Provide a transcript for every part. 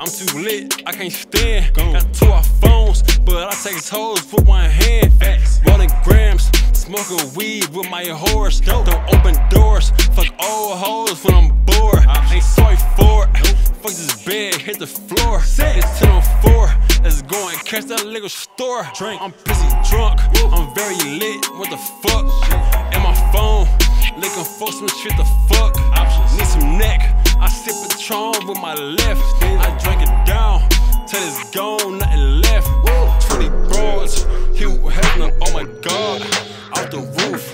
I'm too lit, I can't stand. Got two phones, but I take hoes with one hand. Facts. Rolling grams, smoking weed with my horse. Dope. Don't open doors, fuck old hoes when I'm bored. I Ain't sorry for it. Fuck this bed, hit the floor. Sex. It's 10 on 4. Let's go and catch that liquor store. Drink. I'm pissy drunk. I'm very lit. What the fuck? And my phone. Licking for some shit the fuck. Options. Need some neck. I sip Patron with my left. I drink it down. Till it's gone, nothing left. 20 broads. Hugh Hefner, oh my god. Out the roof.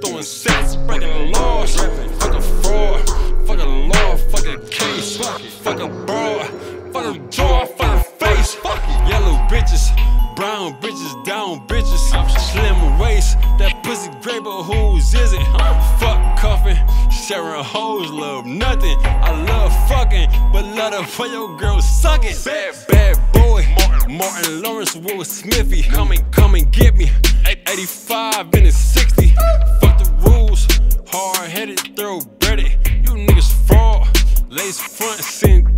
Throwing sets, breaking laws. Fuck a fraud. Fuck a law. Fuck a case. Fuck a broad. Fuck a jaw. Fuck a face. Fuck Yellow bitches. Brown bitches. Down bitches. Slim waist. That pussy gray, but whose is it? Fuck. Sharing hoes love nothing. I love fucking, but love the way your girl suck it. Bad, bad boy. Martin Lawrence, Will Smithy. Come and come and get me. 85 in the 60. Fuck the rules. Hard headed, thoroughbred. You niggas fraud. Lace front, synthetic.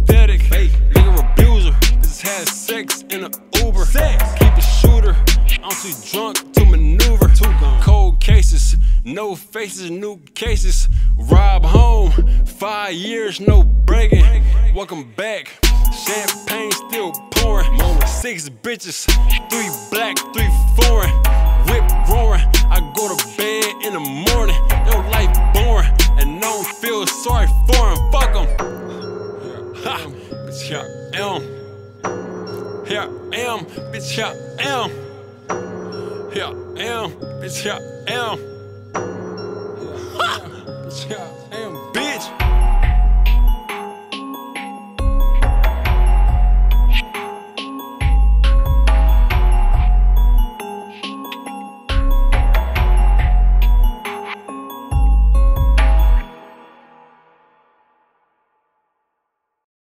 No faces, new cases. Rob home, five years, no breaking. Welcome back, champagne still pouring. Six bitches, three black, three foreign. Whip roaring, I go to bed in the morning. Your life boring, and I don't feel sorry for him. Fuck him. Ha, bitch, here I am. Here I am, bitch, here I am. Here I am, bitch, I am. Yeah.